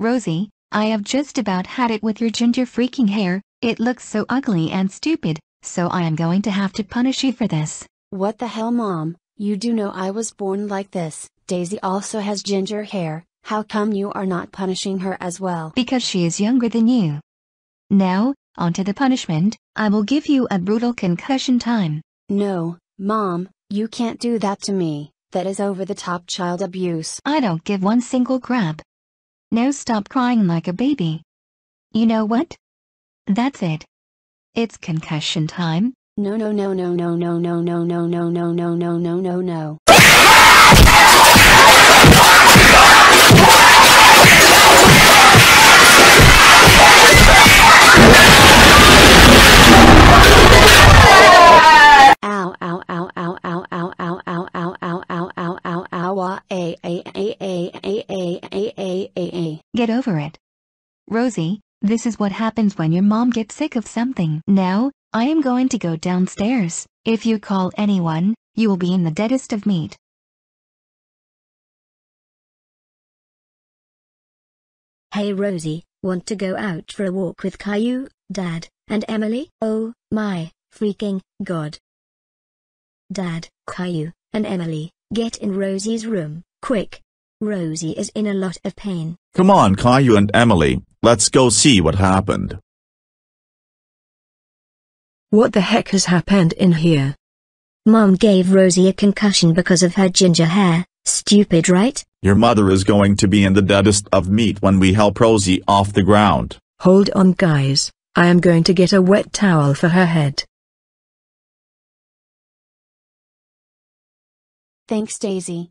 Rosie, I have just about had it with your ginger freaking hair, it looks so ugly and stupid, so I am going to have to punish you for this. What the hell mom, you do know I was born like this, Daisy also has ginger hair, how come you are not punishing her as well? Because she is younger than you. Now, on to the punishment, I will give you a brutal concussion time. No, mom, you can't do that to me, that is over the top child abuse. I don't give one single crap. Now stop crying like a baby. You know what? That's it. It's concussion time. No no no no no no no no no no no no no no no no. Ow this is what happens when your mom gets sick of something. Now, I am going to go downstairs. If you call anyone, you will be in the deadest of meat. Hey Rosie, want to go out for a walk with Caillou, Dad, and Emily? Oh, my, freaking, God. Dad, Caillou, and Emily, get in Rosie's room, quick. Rosie is in a lot of pain. Come on Caillou and Emily, let's go see what happened. What the heck has happened in here? Mom gave Rosie a concussion because of her ginger hair, stupid right? Your mother is going to be in the deadest of meat when we help Rosie off the ground. Hold on guys, I am going to get a wet towel for her head. Thanks Daisy,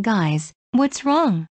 Guys, what's wrong?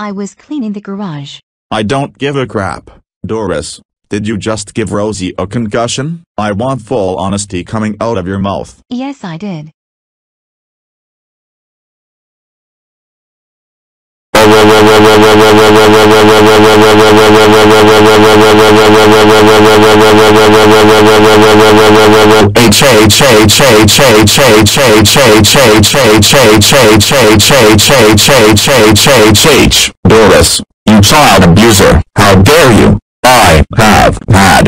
I was cleaning the garage. I don't give a crap. Doris, did you just give Rosie a concussion? I want full honesty coming out of your mouth. Yes, I did. Doris, you child abuser, how dare you! I have had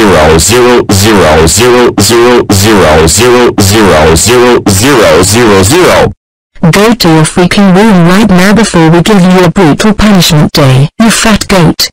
zero zero zero zero zero zero zero zero zero zero zero zero zero Go to your freaking room right now before we give you a brutal punishment day, you fat goat.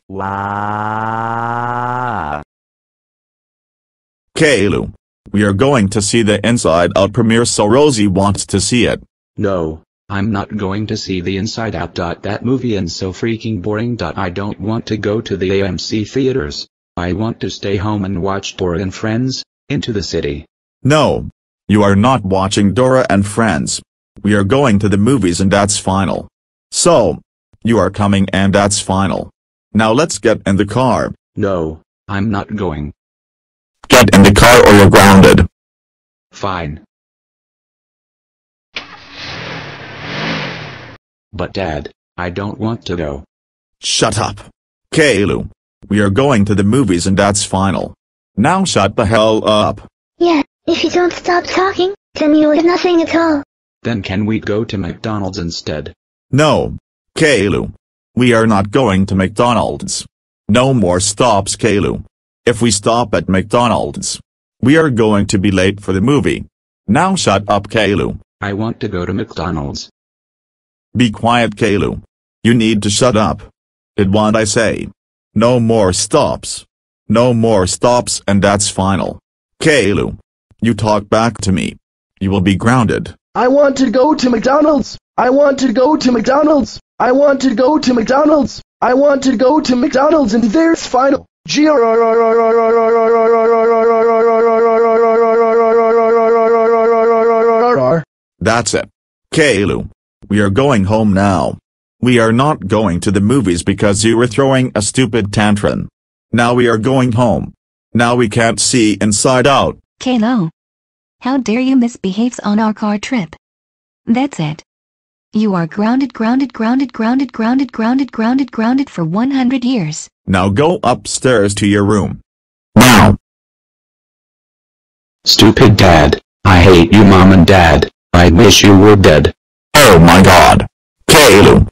Caillou. We are going to see the Inside Out premiere so Rosie wants to see it. No, I'm not going to see the Inside Out. That movie is so freaking boring. I don't want to go to the AMC theaters. I want to stay home and watch Dora and Friends, Into the City. No. You are not watching Dora and Friends. We are going to the movies and that's final. So. You are coming and that's final. Now let's get in the car. No, I'm not going. Get in the car or you're grounded. Fine. But Dad, I don't want to go. Shut up. Caillou. We are going to the movies and that's final. Now shut the hell up. Yeah, if you don't stop talking, then you have nothing at all. Then can we go to McDonald's instead? No. Caillou. We are not going to McDonald's. No more stops Caillou. If we stop at McDonald's, we are going to be late for the movie. Now shut up Caillou. I want to go to McDonald's. Be quiet Caillou. You need to shut up. Did what I say. No more stops. No more stops and that's final. Caillou. You talk back to me. You will be grounded. I want to go to McDonald's. I want to go to McDonald's. I want to go to McDonald's. I want to go to McDonald's and there's final. That's it. Caillou. We are going home now. We are not going to the movies because you were throwing a stupid tantrum. Now we are going home. Now we can't see inside out. Caillou. How dare you misbehaves on our car trip. That's it. You are grounded grounded grounded grounded grounded grounded grounded grounded for 100 years. Now go upstairs to your room. Now. Stupid dad. I hate you mom and dad. I wish you were dead. Oh my god. Caleb.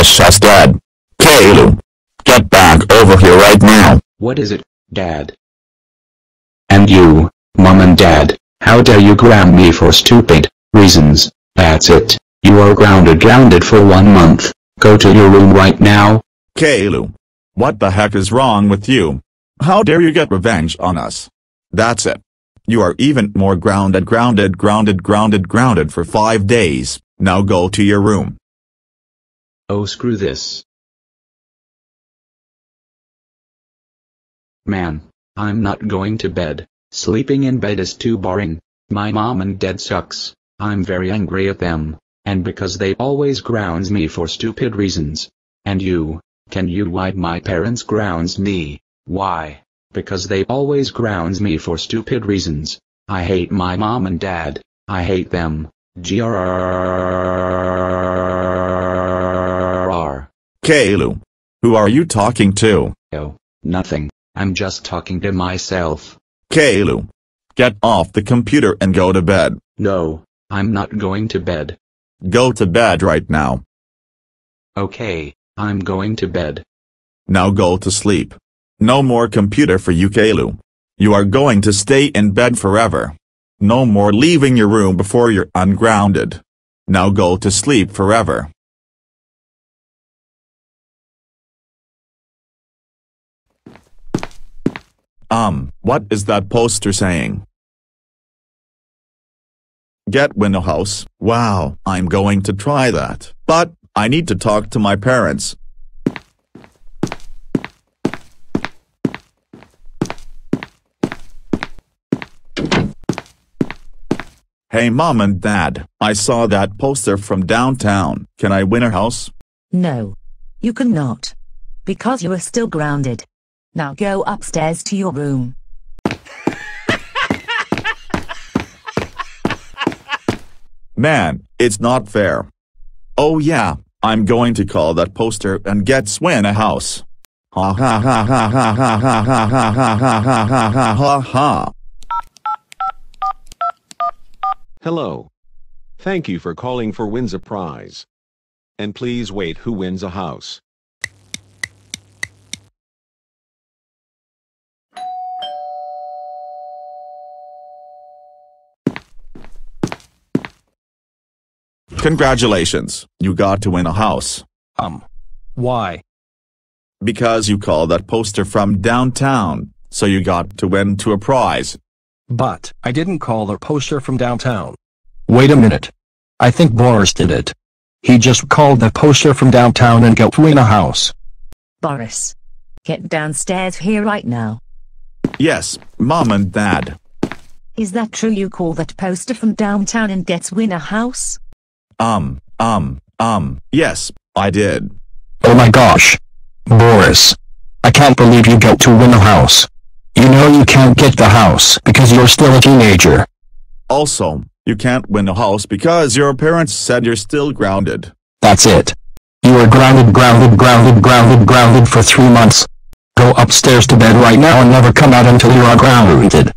Yes, that's Dad. Caillou, get back over here right now. What is it, Dad? And you, Mom and Dad, how dare you ground me for stupid reasons? That's it. You are grounded grounded for one month. Go to your room right now. Caillou, what the heck is wrong with you? How dare you get revenge on us? That's it. You are even more grounded grounded grounded grounded grounded for five days. Now go to your room. Oh screw this. Man, I'm not going to bed. Sleeping in bed is too boring. My mom and dad sucks. I'm very angry at them, and because they always grounds me for stupid reasons. And you, can you why my parents grounds me? Why? Because they always grounds me for stupid reasons. I hate my mom and dad. I hate them. Grrr. Caillou. Who are you talking to? Oh, nothing. I'm just talking to myself. Caillou. Get off the computer and go to bed. No, I'm not going to bed. Go to bed right now. Okay, I'm going to bed. Now go to sleep. No more computer for you Caillou. You are going to stay in bed forever. No more leaving your room before you're ungrounded. Now go to sleep forever. Um, what is that poster saying? Get Window House. Wow, I'm going to try that. But, I need to talk to my parents. Hey mom and dad, I saw that poster from downtown. Can I win a house? No. You cannot. Because you are still grounded. Now go upstairs to your room. Man, it's not fair. Oh yeah, I'm going to call that poster and get Swin a house. Ha ha ha ha ha ha ha ha ha ha ha ha ha ha ha ha. Hello. Thank you for calling for wins a prize. And please wait who wins a house. Congratulations, you got to win a house. Um. Why? Because you called that poster from downtown, so you got to win to a prize. But, I didn't call the poster from downtown. Wait a minute. I think Boris did it. He just called the poster from downtown and got to win a house. Boris. Get downstairs here right now. Yes, mom and dad. Is that true you call that poster from downtown and gets win a house? Um, um, um, yes, I did. Oh my gosh. Boris. I can't believe you got to win a house. You know you can't get the house because you're still a teenager. Also, you can't win a house because your parents said you're still grounded. That's it. You are grounded, grounded, grounded, grounded, grounded for three months. Go upstairs to bed right now and never come out until you are grounded.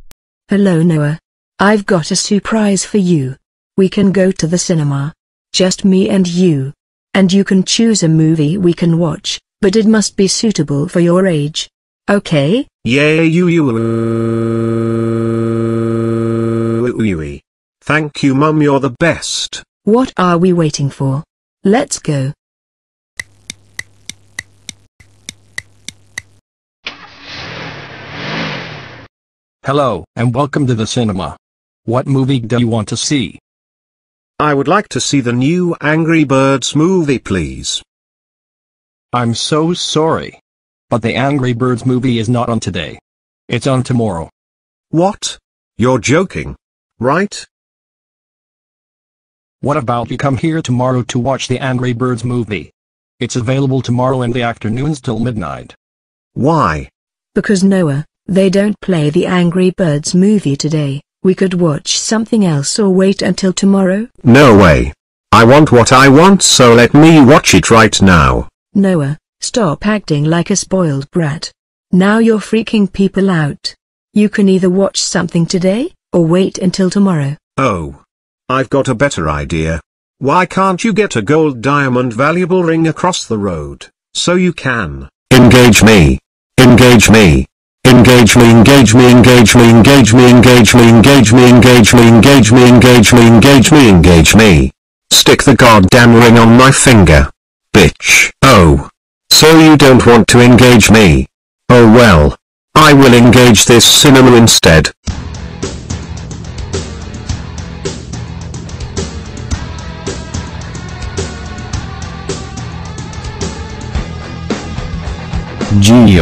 Hello Noah. I've got a surprise for you. We can go to the cinema just me and you. And you can choose a movie we can watch, but it must be suitable for your age. Okay? Yeah, you you. Uh, you, Thank you, Mum, you're the best. What are we waiting for? Let's go. Hello, and welcome to the cinema. What movie do you want to see? I would like to see the new Angry Birds movie please. I'm so sorry. But the Angry Birds movie is not on today. It's on tomorrow. What? You're joking. Right? What about you come here tomorrow to watch the Angry Birds movie? It's available tomorrow in the afternoons till midnight. Why? Because Noah, they don't play the Angry Birds movie today. We could watch something else or wait until tomorrow. No way. I want what I want so let me watch it right now. Noah, stop acting like a spoiled brat. Now you're freaking people out. You can either watch something today, or wait until tomorrow. Oh. I've got a better idea. Why can't you get a gold diamond valuable ring across the road, so you can engage me? Engage me. Engage me, engage me, engage me, engage me, engage me, engage me, engage me, engage me, engage me, engage me, engage me. Stick the goddamn ring on my finger. Bitch. Oh. So you don't want to engage me? Oh well. I will engage this cinema instead. G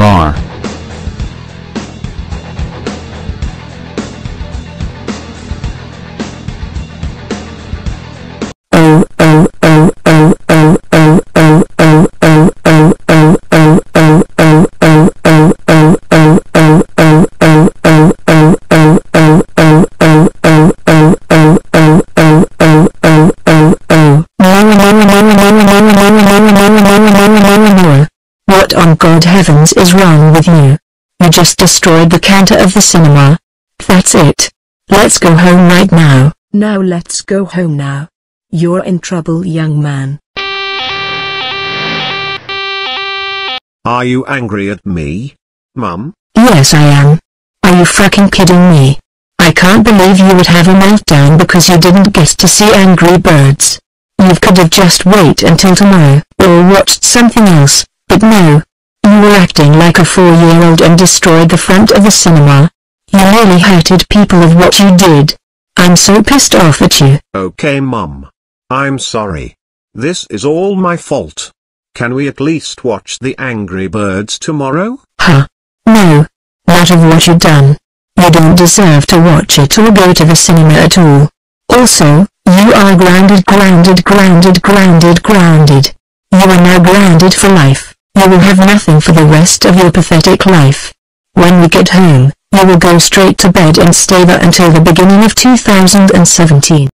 Oh heavens is wrong with you? You just destroyed the counter of the cinema. That's it. Let's go home right now. Now let's go home now. You're in trouble young man. Are you angry at me? Mum? Yes I am. Are you fucking kidding me? I can't believe you would have a meltdown because you didn't get to see Angry Birds. You could have just wait until tomorrow, or watched something else, but no. You were acting like a four-year-old and destroyed the front of the cinema. You nearly hurted people of what you did. I'm so pissed off at you. Okay mum. I'm sorry. This is all my fault. Can we at least watch the Angry Birds tomorrow? Huh? No. Not of what you've done. You don't deserve to watch it or go to the cinema at all. Also, you are grounded grounded grounded grounded grounded. You are now grounded for life. You will have nothing for the rest of your pathetic life. When we get home, you will go straight to bed and stay there until the beginning of 2017.